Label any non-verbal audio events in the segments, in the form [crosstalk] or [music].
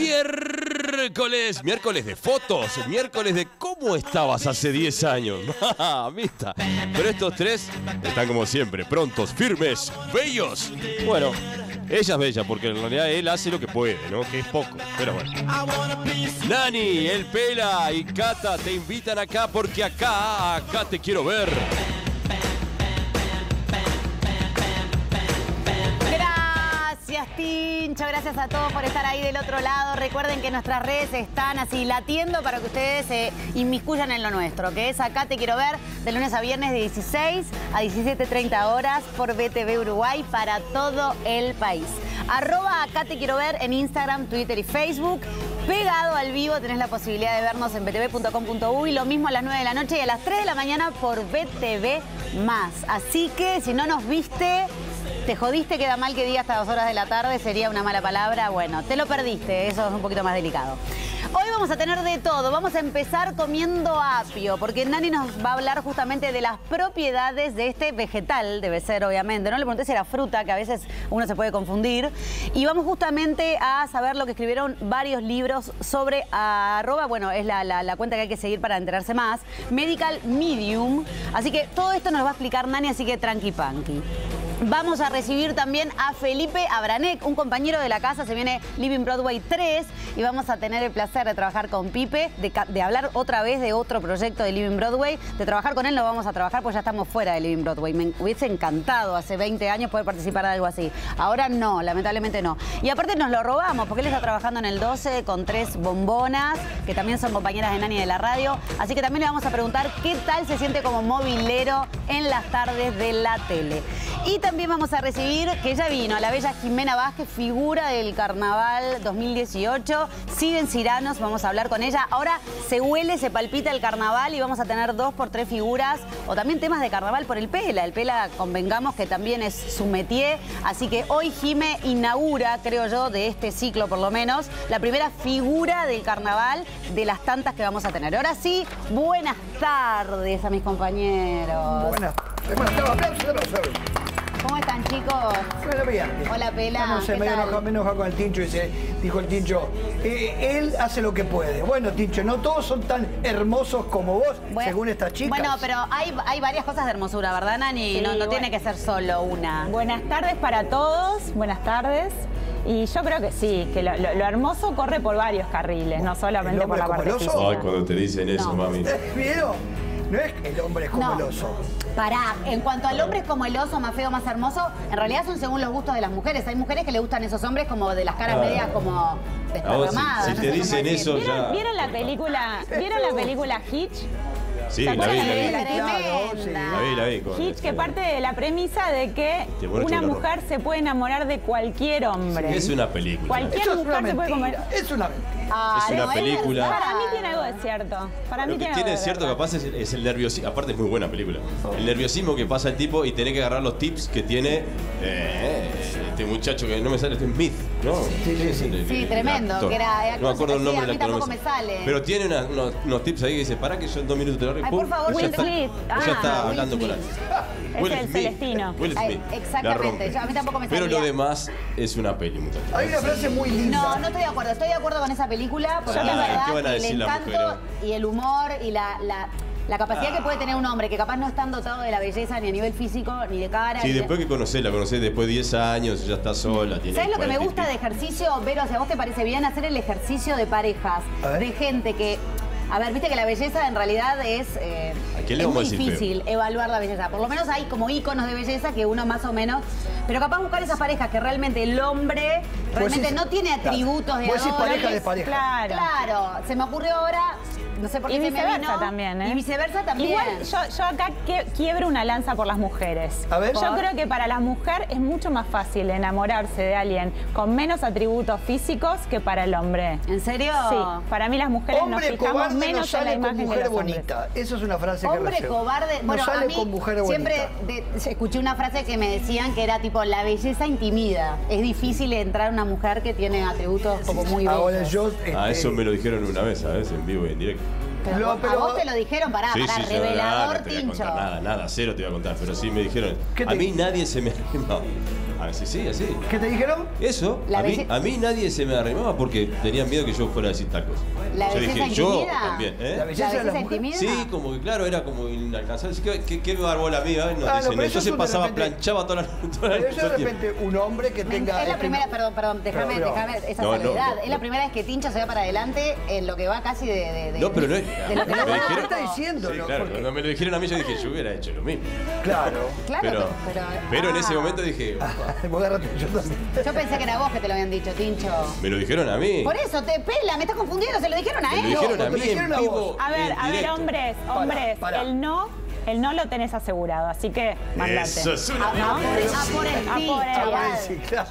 Miércoles, miércoles de fotos, miércoles de cómo estabas hace 10 años. [laughs] Amista. Pero estos tres están como siempre, prontos, firmes, bellos. Bueno, ella es bella porque en realidad él hace lo que puede, ¿no? Que es poco, pero bueno. Nani, el Pela y Cata te invitan acá porque acá, acá te quiero ver. Gracias a todos por estar ahí del otro lado. Recuerden que nuestras redes están así latiendo para que ustedes se inmiscuyan en lo nuestro, que es Acá Te Quiero Ver, de lunes a viernes de 16 a 17.30 horas por BTV Uruguay para todo el país. Arroba Acá Te Quiero Ver en Instagram, Twitter y Facebook. Pegado al vivo tenés la posibilidad de vernos en btv.com.uy, lo mismo a las 9 de la noche y a las 3 de la mañana por BTV+. Así que si no nos viste, te jodiste, queda mal que diga hasta dos horas de la tarde, sería una mala palabra. Bueno, te lo perdiste, eso es un poquito más delicado. Hoy vamos a tener de todo. Vamos a empezar comiendo apio, porque Nani nos va a hablar justamente de las propiedades de este vegetal, debe ser obviamente. No le pregunté si era fruta, que a veces uno se puede confundir. Y vamos justamente a saber lo que escribieron varios libros sobre arroba, bueno, es la, cuenta que hay que seguir para enterarse más, Medical Medium. Así que todo esto nos va a explicar Nani, así que tranqui panqui. Vamos a recibir también a Felipe Abranek, un compañero de la casa, se viene Living Broadway 3 y vamos a tener el placer de trabajar con Pipe, de, hablar otra vez de otro proyecto de Living Broadway, de trabajar con él no vamos a trabajar porque ya estamos fuera de Living Broadway. Me hubiese encantado hace 20 años poder participar de algo así. Ahora no, lamentablemente no. Y aparte nos lo robamos porque él está trabajando en el 12 con tres bombonas, que también son compañeras de Nani de la radio. Así que también le vamos a preguntar qué tal se siente como movilero en las tardes de la tele. Y también vamos a recibir, que ya vino, la bella Jimena Vázquez, figura del Carnaval 2018. Siguen Ciranos, vamos a hablar con ella. Ahora se huele, se palpita el Carnaval y vamos a tener dos por tres figuras o también temas de Carnaval por el Pela. El Pela, convengamos que también es su métier. Así que hoy Jime inaugura, creo yo, de este ciclo por lo menos, la primera figura del Carnaval de las tantas que vamos a tener. Ahora sí, buenas tardes a mis compañeros. Buenas. Bueno, estaba aplauso, aplauso. ¿Cómo están, chicos? Bueno, bien. Hola, Pela. No sé, ¿qué medio enojado, me enojado con el Tincho y se dijo el Tincho, eh, él hace lo que puede. Bueno, Tincho, no todos son tan hermosos como vos, Bueno, según estas chicas. Bueno, pero hay, hay varias cosas de hermosura, ¿verdad, Nani? Sí, no no bueno. tiene que ser solo una. Buenas tardes para todos, buenas tardes. Y yo creo que sí, que lo, lo- lo hermoso corre por varios carriles, no solamente ¿El por la parte física. Ay, cuando te dicen eso, No. mami. ¿Eh, ¿Vieron? No es el hombre es como No. el oso. Pará, en cuanto al hombre es como el oso, más feo, más hermoso, en realidad son según los gustos de las mujeres. Hay mujeres que le gustan esos hombres como de las caras Claro. medias como si- desparramadas. si no te dicen eso, ¿Vieron, ya- vieron la película, ¿vieron la película Hitch? Sí, ¿Se la vi, la de vi. la- sí. La vi, la vi. Hitch que parte de la premisa de que Te muero una la mujer se puede enamorar de cualquier hombre. Es una película. Cualquier mujer se puede comer. Es una. Ah, Es una no, película. Para mí tiene algo de cierto. Para mí Lo que tiene, tiene algo de cierto verdad. capaz es, es el nerviosismo. Aparte es muy buena película. El nerviosismo que pasa el tipo y tiene que agarrar los tips que tiene eh, este muchacho que no me sale, este Smith, ¿no? Sí, sí, sí. El- el- Sí, tremendo, actor. que era- No me acuerdo el sí, nombre a del mí actor. no tampoco me sale. Pero tiene una- unos, unos tips ahí que dice, para que yo en dos minutos te lo Ay, por favor, Will Smith. ya Ah, está Will hablando con Smith. alguien. Es Will el Smith. Celestino. Will Ay, Smith. La exactamente, yo- a mí tampoco me Pero salía. lo demás es una peli, muchachos. Hay una frase muy linda. No, no estoy de acuerdo. Estoy de acuerdo con esa película porque Ah, es verdad ¿qué van a que el encanto mujeres? y el humor y la, la, la capacidad que puede tener un hombre que capaz no están dotado de la belleza ni a nivel físico ni de cara. Sí, ni de- después que conocés, la conocés después de 10 años, ya está sola. Tiene ¿Sabes lo que me 40 y gusta de ejercicio? Vero, si a vos te parece bien hacer el ejercicio de parejas, A ver. de gente que. A ver, viste que la belleza en realidad es. eh, ¿A quién le es vamos a muy decir difícil evaluar la belleza. Por lo menos hay como íconos de belleza que uno más o menos. Pero capaz buscar esas parejas que realmente el hombre realmente decís- no tiene claro. atributos de Vos decís pareja de pareja. Claro. Claro, se me ocurrió ahora, no sé por qué Y se me viceversa vino. también, ¿eh? Y viceversa también. Igual yo, yo acá que- quiebro una lanza por las mujeres. A ver. Yo ¿Por? creo que para la mujer es mucho más fácil enamorarse de alguien con menos atributos físicos que para el hombre. ¿En serio? Sí, para mí las mujeres Hombre nos fijamos cobarde no menos en la sale con imagen que mujer hombres. bonita. Eso es una frase que Hombre cobarde. No Bueno, sale a mí con mujer bonita. siempre de- escuché una frase que me decían que era tipo la belleza intimida. Es difícil entrar a una mujer que tiene atributos como muy bellos. Ahora yo... Ah, este, eso me lo dijeron una vez, ¿sabes? En vivo y en directo. Pero Lo- vos- pero- A vos te lo dijeron, pará, Sí, pará, sí, sí, revelador nada, no tincho. contar nada, nada, cero te voy a contar, pero sí me dijeron, ¿Qué a mí nadie se me arrimaba. [laughs] A ver, sí, sí, así. ¿Qué te dijeron? Eso, La a mí, a mí nadie se me arrimaba porque tenían miedo que yo fuera a decir tal cosa. ¿La yo belleza dije, yo intimida? también, ¿eh? La ¿La belleza de belleza? Sí, como que claro, era como inalcanzable. ¿Qué, qué, qué barbó la mía? No, dicen, es un de pasaba, repente- planchaba toda la, [laughs] toda la Pero todo de repente un hombre que Me- tenga. es la este- primera, perdón, perdón, déjame, déjame esa No, no, salvedad. no. Es la primera vez que Tincho se va para adelante en lo que va casi de. de, de- No, pero no es. De lo que me dijeron- está diciendo, Sí, ¿no? claro, Porque- cuando me lo dijeron a mí, yo dije, yo hubiera hecho lo mismo. Claro. Claro, pero, pero. pero en ese ah. momento dije, [laughs] Vos agarrate, yo también. Yo pensé que era vos que te lo habían dicho, Tincho. me lo dijeron a mí. Por eso te pela, me estás confundiendo, se lo dijeron a Me lo él. dijeron No, a te mí dijeron en a vivo. vos. A ver, en a ver, directo. hombres, hombres, pará. el no, el no lo tenés asegurado, así que mandate. Eso es una A, a por, a por el A sí, por el- chaval. Sí, claro.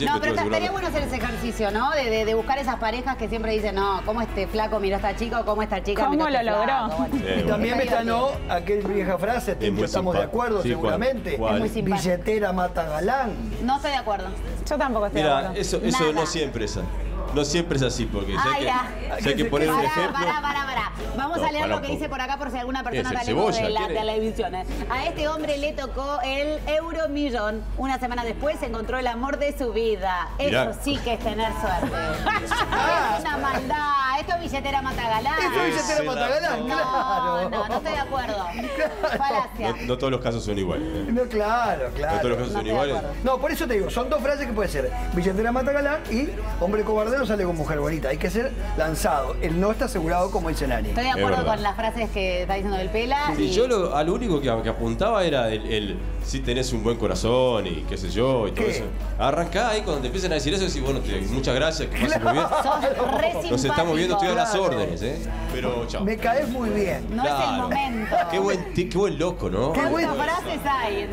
Yo No, pero estaría bueno hacer ese ejercicio, ¿no? De, de- de buscar esas parejas que siempre dicen, no, ¿cómo este flaco miró a esta chica o cómo esta chica ¿Cómo miró a este lo logró? flaco? Bueno, Sí, Y también me Está ganó aquella vieja frase, estamos de acuerdo seguramente. ¿Cuál? Es muy. Billetera mata galán. No estoy de acuerdo. Yo tampoco estoy de acuerdo. eso, eso Nada. no siempre es así. No siempre es así, porque Ah, ya. que, poner un Pará, ejemplo. pará, pará, pará. Vamos No, a leer lo que dice por acá por si alguna persona está lejos de la televisión. ¿eh? A este hombre le tocó el Euromillón. Una semana después encontró el amor de su vida. Mirá. Eso sí que es tener suerte. es [laughs] una maldad. Esto es billetera matagalán. Esto es billetera Ese mata galán, No, claro. no, no estoy de acuerdo. [laughs] Falacia. No, no todos los casos son iguales. ¿eh? No, claro, No claro. todos los No casos son iguales. acuerdo. No, por eso te digo, son dos frases que puede ser. Billetera mata galán y hombre cobardero sale con mujer bonita. Hay que ser lanzado. El no está asegurado, como dice Nani. Estoy de Es acuerdo verdad. con las frases que está diciendo del Pela. Sí, y- yo lo, a lo único que, que apuntaba era el, el si tenés un buen corazón y qué sé yo y todo ¿Qué? eso. Arrancá ahí cuando te empiecen a decir eso, decís, bueno, te- muchas gracias, que pases muy bien. Sos re [laughs] Nos estamos viendo, estoy a las Claro. órdenes, ¿eh? Pero chao. Me caes muy bien. No es el Claro. momento. Qué buen, qué buen loco, ¿no? Qué buen- ¿Cuántas frases hay?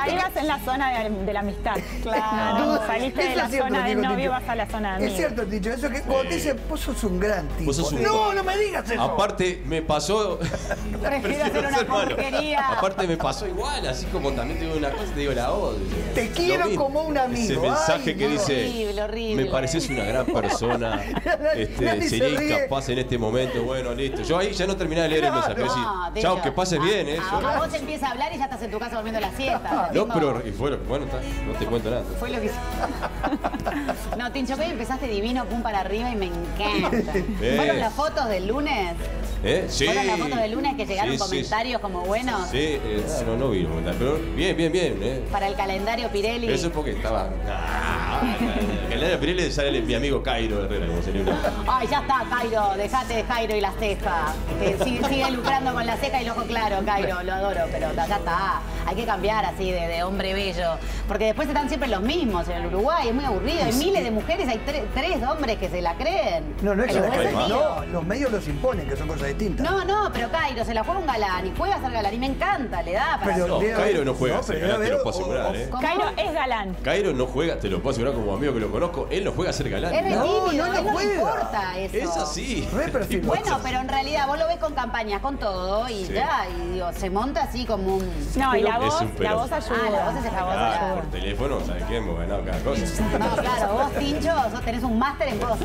Ahí vas en la zona de, de la amistad. Claro. No, saliste de la es cierto, zona del novio y Tincho. vas a la zona de Es amigos. cierto, dicho eso que cuando te dicen, vos sos un gran tipo. Vos sos un- No, no me digas eso. Aparte, me pasó. [laughs] Prefiero hacer una porquería. Aparte, me pasó igual, así como también te digo una cosa, te digo la odio. Te quiero mismo. como un amigo. Ese mensaje Ay, que no. dice. Horrible, horrible. Me pareces una gran persona. [laughs] Este, sería incapaz en este momento. Bueno, listo. Yo ahí ya no terminé de leer el mensaje. No, chao, que pases a- bien, ¿eh? A, Yo- a vos empieza a hablar y ya estás en tu casa durmiendo la siesta. [laughs] No, pero y fue, bueno, está, no te cuento nada. Fue lo que [laughs] No, Tincho, que empezaste divino, pum para arriba y me encanta. Eh. [laughs] ¿Fueron las fotos del lunes? ¿Eh? Sí. ¿Fueron las fotos del lunes que llegaron Sí, sí, comentarios como buenos? Sí, eh, no, no vi los comentarios, pero bien, bien, bien. ¿eh? Para el calendario Pirelli. Eso es porque estaba. Pirelli le sale mi amigo Cairo Herrera, como sería una. Ay, ya está, Cairo, dejate de Cairo y la ceja. Que sigue, sigue lucrando con la ceja y el ojo claro, Cairo, lo adoro, pero ya está. Hay que cambiar así de, de hombre bello. Porque después están siempre los mismos en el Uruguay, es muy aburrido. Hay miles de mujeres, hay tre- tres hombres que se la creen. No, no es que no, los medios los imponen, que son cosas distintas. No, no, pero Cairo se la juega un galán y juega a ser galán y me encanta, le da para. Pero No, Cairo no juega, no, pero galán, te lo puedo asegurar, o- o- ¿eh? Cairo es galán. Cairo no juega, te lo puedo asegurar como amigo que lo conozco, él no juega a ser galán. Es No, tímido, no él no le importa eso. Es así. Re. Bueno, pero en realidad vos lo ves con campañas, con todo y Sí. ya, y digo, se monta así como un. No, y la voz, la voz ayuda. Ah, la voz es La voz favor. Ah, ayuda. por teléfono, ¿sabes qué? Hemos ganado cada cosa. No, claro, vos, Tincho, sos- tenés un máster en voz.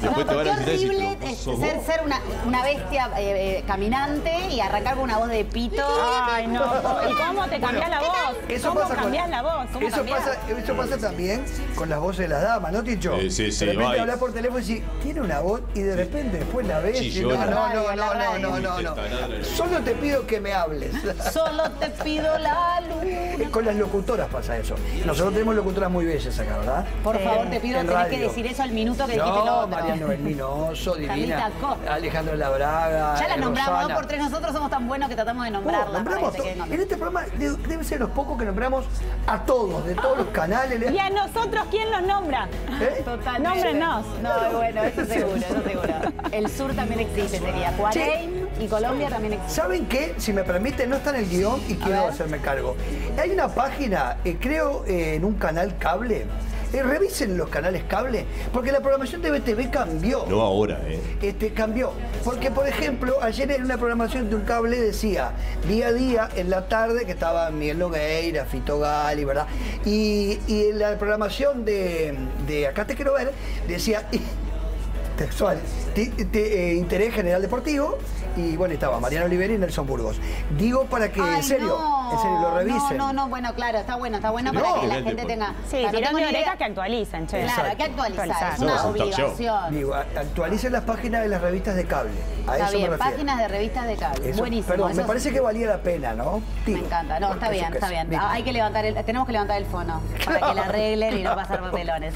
Después te van a qué horrible "Pero es sos ser, vos". ser una, una bestia eh, eh, caminante y arrancar con una voz de pito. Ay, no. ¿Y cómo te cambias la voz? Eso ¿Cómo pasa con- cambias la voz? ¿Cómo Eso cambiás? pasa, eso pasa también con las voces de las damas, ¿no, Ticho? Eh, sí, sí, De repente hablas por teléfono y decís, tiene una voz y de repente después la ves y no, no, no, no, no, no, no. Solo te pido que me hables. Solo te pido la luz. Con las locutoras pasa eso. Nosotros tenemos locutoras muy bellas acá, ¿verdad? Por favor, te pido, En tenés que decir eso al minuto que dijiste lo No, otro. María Noel Minoso, [laughs] divina. Carlita Costa. Alejandro Labraga. Ya la eh, nombramos, dos por tres. Nosotros somos tan buenos que tratamos de Oh, nombrarla nombramos que en este programa de- debe ser los pocos que nombramos a todos, de todos los canales. ¿Y a nosotros quién los nombra? ¿Eh? [laughs] Totalmente. Nómbrenos. No, bueno, eso [laughs] seguro, eso seguro. El sur también existe, sería. Cuareim y Colombia también existe. ¿Saben qué? Si me permiten, no está en el guion y quiero hacerme cargo. Hay una página, eh, creo, eh, en un canal cable. Eh, revisen los canales cable, porque la programación de BTV cambió. No ahora, ¿eh? Este, cambió. Porque, por ejemplo, ayer en una programación de un cable decía día a día en la tarde que estaba Miguel Nogueira, Fito Gali, ¿verdad? Y, y en la programación de, de Acá te quiero ver decía. [laughs] textuales. Ti- te- eh, interés general deportivo y bueno, estaba Mariano Oliveri y Nelson Burgos. Digo para que, Ay, en serio, no. en serio, lo revisen. No, no, no, bueno, claro, está bueno, está bueno para que la gente tenga. Sí, Claro, no tirón de orejas que actualizan, che. Claro, hay que actualizar, Actualizar. es No, una obligación. Digo, actualicen las páginas de las revistas de cable. A Está eso bien, me refiero. páginas de revistas de cable. Eso- Buenísimo. Perdón, me parece sí. que valía la pena, ¿no? Me encanta, no, está bien, está bien. Hay que levantar el, tenemos que levantar el fono para que la [laughs] arreglen y no pasar papelones.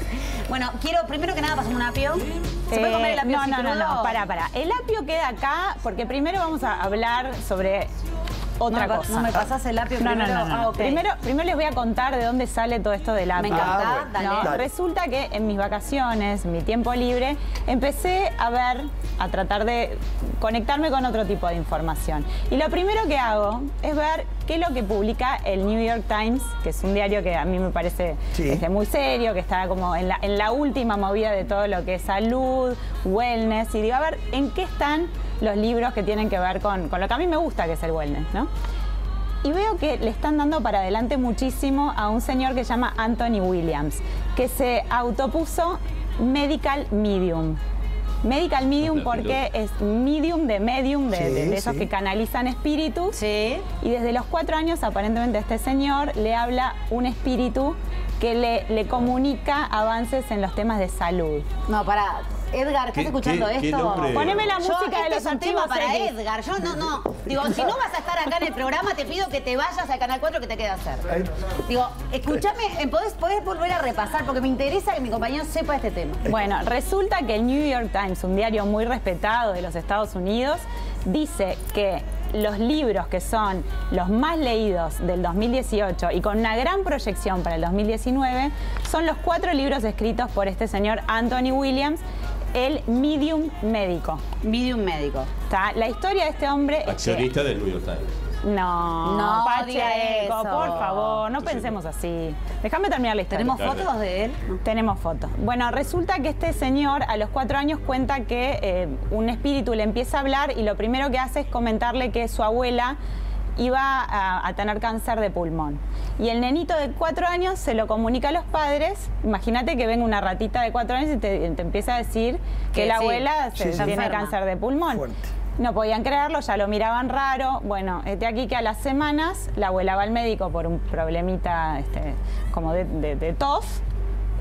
Bueno, quiero primero que nada pasar un apio. ¿Se puede Eh, comer el apio no, no, no, no, para, para. El apio queda acá porque primero vamos a hablar sobre otra No cosa. no me pasás el apio No, primero. no, no. Ah, primero, primero les voy a contar de dónde sale todo esto del apio. Me encanta, Ah, dale. Dale. Resulta que en mis vacaciones, mi tiempo libre, empecé a ver, a tratar de conectarme con otro tipo de información. Y lo primero que hago es ver qué es lo que publica el New York Times, que es un diario que a mí me parece Sí. este, muy serio, que está como en la, en la última movida de todo lo que es salud, wellness, y digo, a ver, ¿en qué están los libros que tienen que ver con, con lo que a mí me gusta, que es el wellness, ¿no? Y veo que le están dando para adelante muchísimo a un señor que se llama Anthony Williams, que se autopuso Medical Medium. Medical Medium porque es medium de medium, de, Sí, de- de esos sí. que canalizan espíritus. Sí. Y desde los cuatro años, aparentemente, este señor le habla un espíritu que le, le comunica avances en los temas de salud. No, para. Edgar, ¿estás ¿Qué- escuchando qué- esto? Poneme la Yo, música de este los es un tema para. Edgar. Yo no, no. Digo, si no vas a estar acá en el programa, te pido que te vayas al Canal 4 que te queda hacer. Digo, escúchame, ¿podés, podés volver a repasar? Porque me interesa que mi compañero sepa este tema. Bueno, resulta que el New York Times, un diario muy respetado de los Estados Unidos, dice que los libros que son los más leídos del 2018 y con una gran proyección para el 2019 son los cuatro libros escritos por este señor Anthony Williams, el medium médico. Medium médico. ¿Está? La historia de este hombre... es que- Accionista del New York Times. No, No Pacheco, eso. por favor, no pensemos así. Déjame terminar la historia. ¿Tenemos Dale. fotos de él? Tenemos fotos. Bueno, resulta que este señor a los cuatro años cuenta que eh, un espíritu le empieza a hablar y lo primero que hace es comentarle que su abuela iba a, a tener cáncer de pulmón. Y el nenito de cuatro años se lo comunica a los padres. Imagínate que venga una ratita de cuatro años y te, te empieza a decir que, Que la sí, abuela se- sí, sí. tiene Enferma. cáncer de pulmón. Fuerte. No podían creerlo, ya lo miraban raro. Bueno, de aquí que a las semanas la abuela va al médico por un problemita este, como de, de- de tos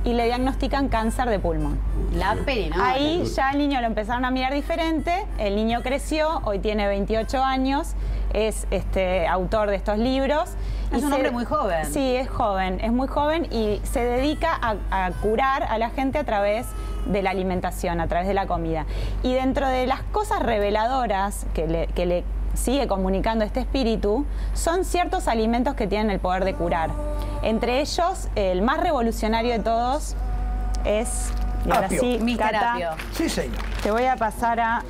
y le diagnostican cáncer de pulmón. La peli, ¿no? Ahí ya el niño lo empezaron a mirar diferente, el niño creció, hoy tiene 28 años, es este, autor de estos libros. Es y un hombre muy joven. Sí, es joven, es muy joven y se dedica a, a curar a la gente a través de la alimentación, a través de la comida. Y dentro de las cosas reveladoras que le, que le sigue comunicando este espíritu, son ciertos alimentos que tienen el poder de curar. Entre ellos, el más revolucionario de todos es... y ahora Apio. sí, Mr. Cata, Apio. Sí, señor. te voy a pasar a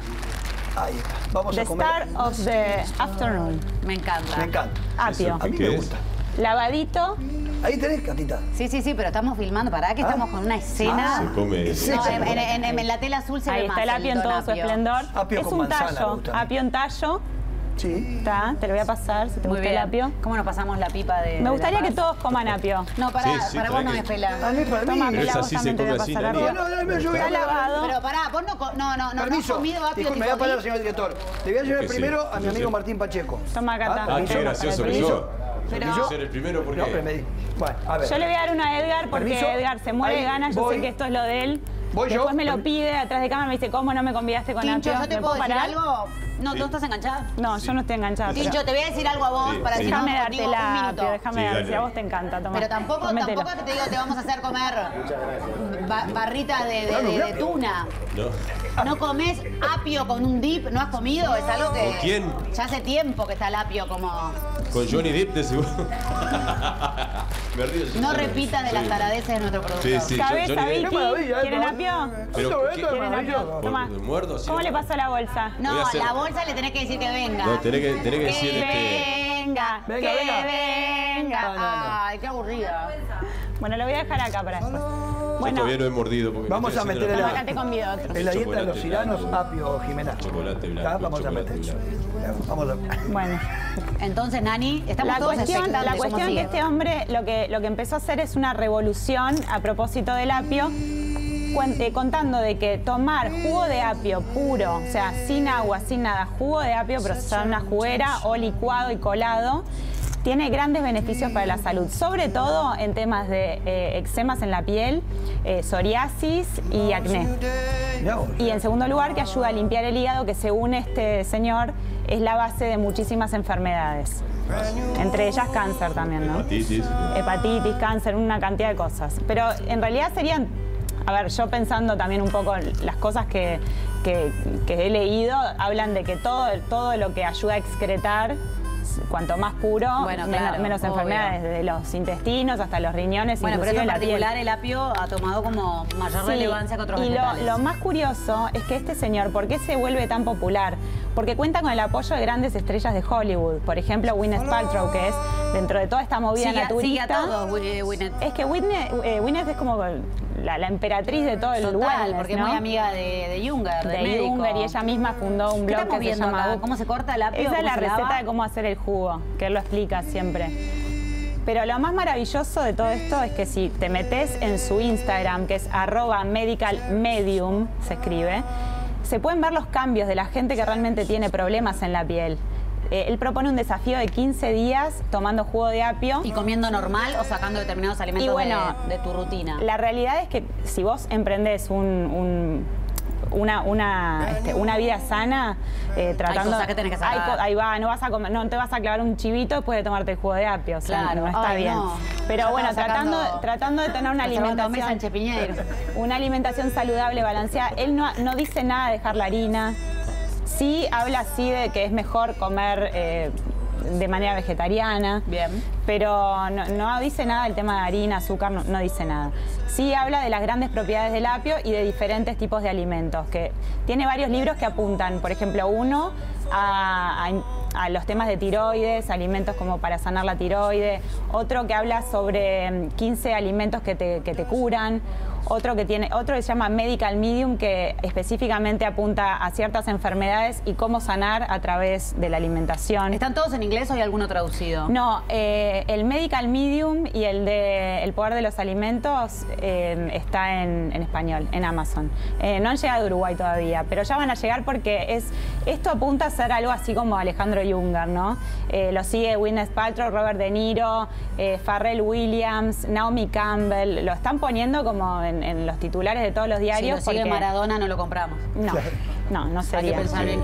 Ahí está. Vamos The a comer. Start of the Afternoon. Me encanta. Me encanta. Apio. A mí ¿Qué me gusta. Lavadito. Ahí tenés, Catita. Sí, sí, sí, pero estamos filmando. Pará que estamos con una escena. Se come. Sí. No, en, en- en- en la tela azul se Ahí ve está más el apio en todo su esplendor. Apio es con un manzana, tallo. Apio en tallo. Sí. Está, te lo voy a pasar si te Muy gusta el bien. apio. ¿Cómo nos pasamos la pipa de.? Me gustaría que todos coman apio. No, para, Sí, sí, para vos no tranqui. es pela. A mí, para mí. Toma, Pero Pela, esa vos sí se también te voy a come así. No, no, dame, yo voy a Está lavado. Pero pará, vos no, no, no, no, no has Permiso. comido apio Disculpe, me da palabra, dip? señor director. Le voy a llevar Que primero a mi amigo. Martín Pacheco. Toma, Cata. Ah, qué Permiso. gracioso que Permiso. yo. Pero- Yo ser el primero porque. No, pero me di. Bueno, a ver. Yo le voy a dar una a Edgar porque Permiso. Edgar se muere de ganas. Yo voy. sé que esto es lo de él. Voy yo. Después me lo pide atrás de cámara me dice, ¿cómo no me convidaste con Tincho, apio? ¿yo te ¿Me puedo decir parar? algo? No, ¿tú estás enganchada? No, yo no estoy enganchada. pero- Tincho, te voy a decir algo a vos Sí, para sí. Déjame darte el apio, minuto. déjame Sí, darte. Si a vos te encanta, toma. Pero tampoco, Comételo. tampoco es que te digo te vamos a hacer comer ba- barrita de, de- de- de tuna. No. ¿No comes apio con un dip? ¿No has comido? Es algo que... ¿Con quién? Ya hace tiempo que está el apio como... Con Johnny Depp de seguro. [laughs] Me río yo No solo. repita de las Sí. taradeces de nuestro productor. Sí, sí. ¿Sabés, Johnny Sabiti? Depp. ¿Quieren apio? Pero, Eso, ¿qué- esto es ¿Quieren apio? Toma. ¿Por- muerto así? ¿Cómo le paso la bolsa? No, Voy a a hacer- la bolsa le tenés que decir que venga. No, tenés que, tenés que decir Que este. venga, Venga, que venga. venga. No, no, no. Ay, qué aburrida. Bueno, lo voy a dejar acá para después. Bueno, todavía no he mordido porque. Vamos a haciendo meterle la- la- acá te convido otro. En la dieta de los iranos, apio, Jimena. Chocolate blanco, Ya, Vamos a meter. blanco. Vamos a Bueno, Entonces, Nani, estamos la todos cuestión, la cuestión que este hombre lo que, lo que empezó a hacer es una revolución a propósito del apio eh, contando de que tomar jugo de apio puro, o sea, sin agua, sin nada, jugo de apio procesado en una juguera o licuado y colado, tiene grandes beneficios para la salud, sobre todo en temas de eh, eczemas en la piel, eh, psoriasis y acné. Y en segundo lugar, que ayuda a limpiar el hígado, que según este señor es la base de muchísimas enfermedades. Entre ellas cáncer también, ¿no? Hepatitis. Hepatitis, cáncer, una cantidad de cosas. Pero en realidad serían, a ver, yo pensando también un poco en las cosas que, que- que he leído, hablan de que todo, todo lo que ayuda a excretar, cuanto más puro, Bueno, menos, claro, menos enfermedades, desde los intestinos hasta los riñones, Bueno, pero esto en la piel. particular el apio ha tomado como mayor Sí, relevancia que otros y lo, lo más curioso es que este señor, ¿por qué se vuelve tan popular? Porque cuenta con el apoyo de grandes estrellas de Hollywood. Por ejemplo, Gwyneth Paltrow, que es dentro de toda esta movida sigue, sigue naturista. a todos, Gwyneth. Es que Whitney, eh, Gwyneth es como la, la emperatriz de todo el Total, wellness, porque ¿no? es muy amiga de, de Junger, de médico. Junger y ella misma fundó un ¿Qué blog que se llama acá? ¿Cómo se corta el apio? Esa es ¿Cómo la receta lava? de cómo hacer el jugo, que él lo explica siempre. Pero lo más maravilloso de todo esto es que si te metes en su Instagram, que es arroba medical medium, se escribe, se pueden ver los cambios de la gente que realmente tiene problemas en la piel. Eh, él propone un desafío de 15 días tomando jugo de apio. ¿Y comiendo normal o sacando determinados alimentos Y bueno, de, de tu rutina? La realidad es que si vos emprendés un- un- una, una, este, una vida sana, eh, tratando. cosas que tenés que sacar. Hay ahí va, no vas a comer, no te vas a clavar un chivito después de tomarte el jugo de apio. O sea, Claro. no está Ay, bien. no. Pero bueno, tratando, sacando- tratando de tener una alimentación. Una alimentación saludable, balanceada. Él no, no dice nada de dejar la harina. Sí habla así de que es mejor comer eh, de manera vegetariana. Bien. Pero no, no dice nada del tema de harina, azúcar, no, no dice nada. Sí habla de las grandes propiedades del apio y de diferentes tipos de alimentos. Que tiene varios libros que apuntan, por ejemplo, uno a, a- a los temas de tiroides, alimentos como para sanar la tiroide. Otro que habla sobre mm, 15 alimentos que te, que te curan. Otro que tiene, otro que se llama Medical Medium, que específicamente apunta a ciertas enfermedades y cómo sanar a través de la alimentación. ¿Están todos en inglés o hay alguno traducido? No, eh, el Medical Medium y el de El Poder de los Alimentos eh, está en, en español, en Amazon. Eh, no han llegado a Uruguay todavía, pero ya van a llegar porque es esto apunta a ser algo así como Alejandro Junger, ¿no? Lo sigue Gwyneth Paltrow, Robert De Niro, Pharrell Williams, Naomi Campbell. Lo están poniendo como en, en los titulares de todos los Si diarios. lo sigue porque- Maradona no lo compramos. no, no, no sería.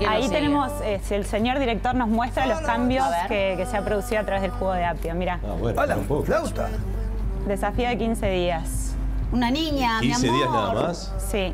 Ahí tenemos, eh, si el señor director nos muestra los cambios que, que se ha producido a través del jugo de apio. Mira, Ah, bueno, Hola, flauta. desafío de 15 días. Una niña, mi 15 amor. días nada más. Sí.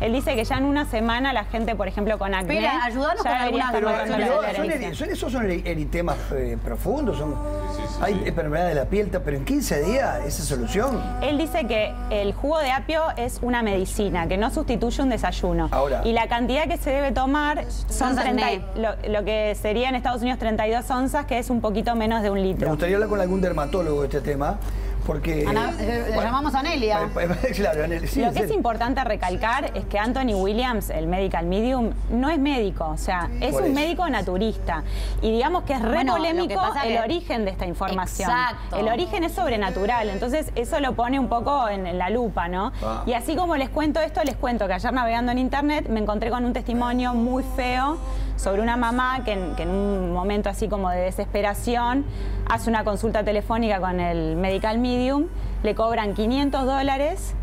Él dice que ya en una semana la gente, por ejemplo, con acné. Espera, ayudanos con las- Pero la son esos son eri- eritemas eh, profundos, son, Sí, sí, hay sí. enfermedades de la piel, pero en 15 días esa solución. Él dice que el jugo de apio es una medicina, que no sustituye un desayuno. Ahora. Y la cantidad que se debe tomar son Onzas 30, ne. lo, lo que sería en Estados Unidos 32 onzas, que es un poquito menos de un Me litro. gustaría hablar con algún dermatólogo de este tema, porque... Ana- eh, le llamamos a Nelia. Pa- [laughs] pa- Claro, Anel- sí, Lo que es importante recalcar es que Anthony Williams, el medical medium, no es médico, o sea, es Por un eso. médico naturista. Y digamos que es re Bueno, polémico el que- origen de esta información. Exacto. El origen es sobrenatural, entonces eso lo pone un poco en, en la lupa, ¿no? Ah. Y así como les cuento esto, les cuento que ayer navegando en internet me encontré con un testimonio muy feo sobre una mamá que en, un momento así como de desesperación hace una consulta telefónica con el medical medium, le cobran 500 dólares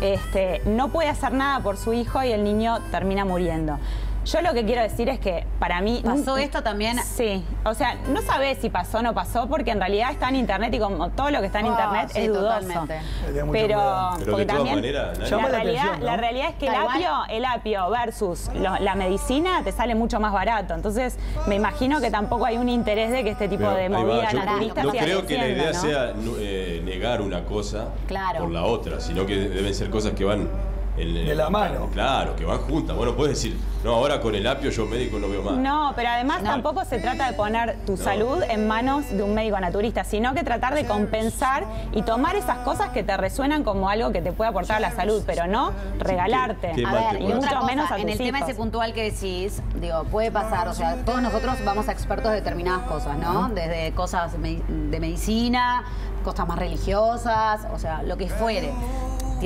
este, no puede hacer nada por su hijo y el niño termina muriendo. Yo lo que quiero decir es que para mí... ¿Pasó esto también? Sí, o sea, no sabés si pasó o no pasó porque en realidad está en internet y como todo lo que está en Ah, internet sí, es dudoso. Pero. Pero porque de todas también maneras, la, la realidad, ¿no? la realidad es que el apio, el apio versus lo- la medicina te sale mucho más barato. Entonces, me imagino que tampoco hay un interés de que este tipo Pero de movida yo naturista no siga creo que la idea ¿no? sea no, eh, negar una cosa Claro. por la otra, sino que deben ser cosas que van en- De la mano. Claro, que van juntas. Bueno, puedes decir, no, ahora con el apio yo médico no veo más. No, pero además tampoco se trata de poner tu salud en manos de un médico naturista, sino que tratar de compensar y tomar esas cosas que te resuenan como algo que te puede aportar a la salud, pero no regalarte. qué A ver, y otra mucho cosa, menos a en el tema ese puntual que decís, digo, puede pasar, o sea, todos nosotros vamos a expertos de determinadas cosas, ¿no? Desde cosas de medicina, cosas más religiosas, o sea, lo que fuere.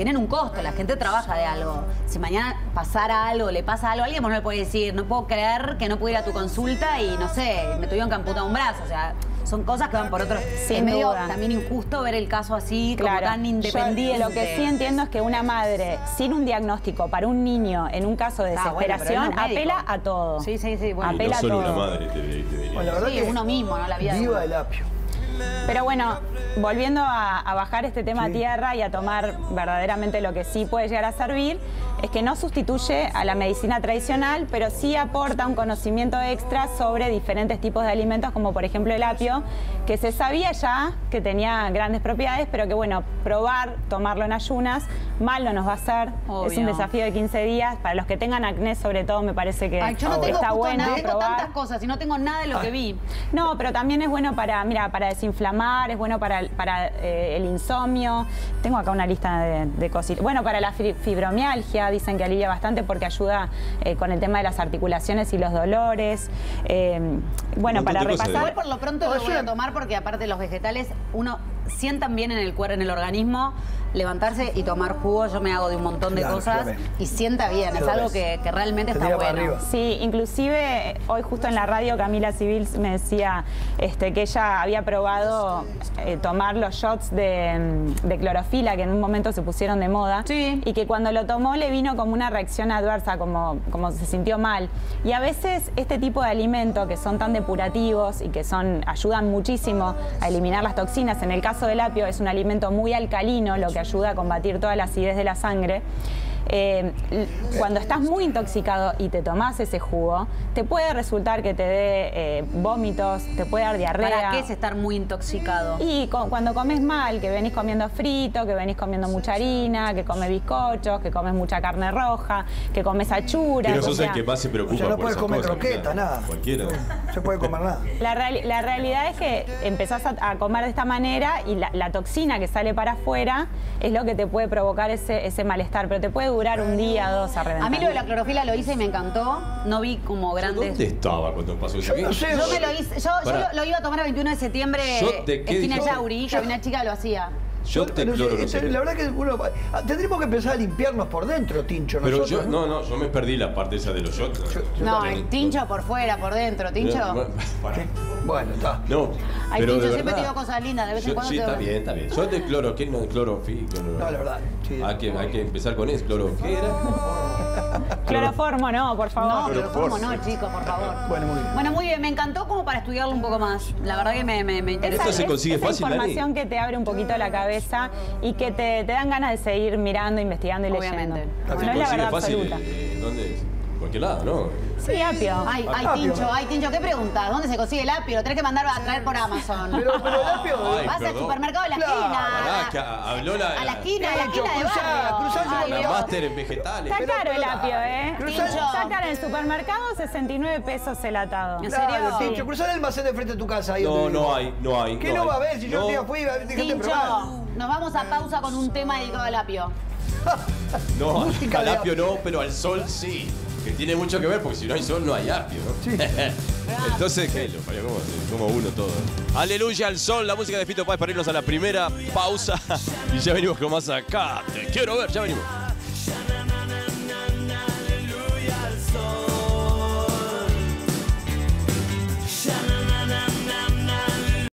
Tienen un costo, la gente trabaja de algo. Si mañana pasara algo, le pasa algo a alguien, vos no le podés decir, no puedo creer que no pude ir a tu consulta y no sé, me tuvieron que amputar un brazo. O sea, son cosas que van por otros. Sin es medio duda. también injusto ver el caso así, como tan Yo independiente. lo que sí entiendo es que una madre sin un diagnóstico para un niño en un caso de Ah, bueno, desesperación apela a todo. Sí, sí, sí, bueno. Y Apela no a solo todo. una madre, te, te diría. Bueno, la verdad Sí, que uno mismo, ¿no? La vida Viva el apio. Pero bueno, volviendo a, a bajar este tema a tierra y a tomar verdaderamente lo que sí puede llegar a servir, es que no sustituye a la medicina tradicional, pero sí aporta un conocimiento extra sobre diferentes tipos de alimentos, como por ejemplo el apio, que se sabía ya que tenía grandes propiedades, pero que bueno, probar, tomarlo en ayunas, mal no nos va a hacer. Es un desafío de 15 días. Para los que tengan acné, sobre todo, me parece que Ay, yo no tengo está bueno nada, tengo probar. tantas cosas y no tengo nada de lo que vi. No, pero también es bueno para, mira, para desinflamar, es bueno para, para eh, el insomnio. Tengo acá una lista de, de cositas. Bueno, para la fi- fibromialgia dicen que alivia bastante porque ayuda eh, con el tema de las articulaciones y los dolores. Eh, bueno, para de repasar. Igual por lo pronto lo es voy a tomar porque aparte los vegetales, uno sientan bien en el cuerpo, en el organismo, levantarse y tomar jugo. Yo me hago de un montón de Claro, cosas claro. y sienta bien. Es algo que, que realmente Te está bueno. Sí, inclusive eh, hoy justo en la radio Camila Civil me decía este, que ella había probado eh, tomar los shots de, mm, de clorofila que en un momento se pusieron de moda Sí. y que cuando lo tomó le vino como una reacción adversa, como, como se sintió mal. Y a veces este tipo de alimentos que son tan depurativos y que son, ayudan muchísimo a eliminar las toxinas, en el caso del apio es un alimento muy alcalino, lo que ayuda a combatir toda la acidez de la sangre. Eh, l- cuando estás muy intoxicado y te tomás ese jugo, te puede resultar que te dé eh, vómitos, te puede dar diarrea. ¿Para qué es estar muy intoxicado? Y co- cuando comes mal, que venís comiendo frito, que venís comiendo mucha harina, que comes bizcochos, que comes mucha carne roja, que comes achuras. Que no o sos sea, el que más se O preocupa sea, no por puedes esas comer cosas, croqueta, nada. Cualquiera. No se puede comer nada. [laughs] La, reali- la realidad es que empezás a, a comer de esta manera y la, la toxina que sale para afuera es lo que te puede provocar ese, ese malestar, pero te puede durar un día, dos a reventar. A mí lo de la clorofila lo hice y me encantó. No vi como grandes. ¿Dónde estaba cuando pasó eso? Yo no sé. Yo me lo hice, yo, lo, lo iba a tomar el 21 de septiembre, Yo te- ¿qué esquina? Yauri, que había una chica que lo hacía. Yo te No este, sé. La verdad que uno. ah, Tendríamos que empezar a limpiarnos por dentro, Tincho. Pero nosotros, yo, no, no, yo me perdí la parte esa de los shots. Yo- No, también. el tincho por fuera, por dentro, tincho. No. [laughs] Bueno, está. No, Ay, pero tincho, de siempre te verdad. digo cosas lindas, de vez en cuando sí, te está bien, está bien. Yo de cloro, ¿qué no cloro? No, la verdad. sí. Hay que, hay que empezar con eso, cloro. ¿Qué era? [laughs] Cloroformo, no, por favor. No, Cloroformo. ¿cómo no, chicos, por favor? Bueno, muy bien. Bueno, muy bien, me encantó como para estudiarlo un poco más. La verdad que me, me, me interesa. Esto se consigue esa fácil, información que te abre un poquito la cabeza y que te, te dan ganas de seguir mirando, investigando y Obviamente. leyendo. Se No es la verdad fácil. absoluta. eh, ¿Dónde es? Cualquier lado, ¿no? Sí, apio. Ay, ay, Apio. Tincho, ay, Tincho, ¿qué preguntas? ¿Dónde se consigue el apio? Lo tenés que mandar a traer por Amazon. Pero, pero el apio. Ay, Vas al perdón. supermercado de la Claro, esquina. Pará, que a- habló la, A la esquina, a la Tincho, esquina de cruzá, barrio. cruzá la máster en vegetales. Está Pero, caro el apio, ¿eh? Cruzá- Está caro en el supermercado, 69 pesos el atado. ¿En Claro, serio? Tincho, cruzar el almacén de frente a tu casa. ahí No, no hay, no hay. ¿Qué no, va a haber? Si yo un día fui, Tincho, probar. Nos vamos a pausa con un tema dedicado [laughs] al apio. No, al apio no, pero al sol sí. Que tiene mucho que ver, porque si no hay sol no hay apio, ¿no? Sí. [laughs] Entonces, ¿qué? Lo parió como, como uno todo. Aleluya al sol, la música de Fito Páez para irnos a la primera pausa. [laughs] Y ya venimos con más acá. Te quiero ver, ya venimos.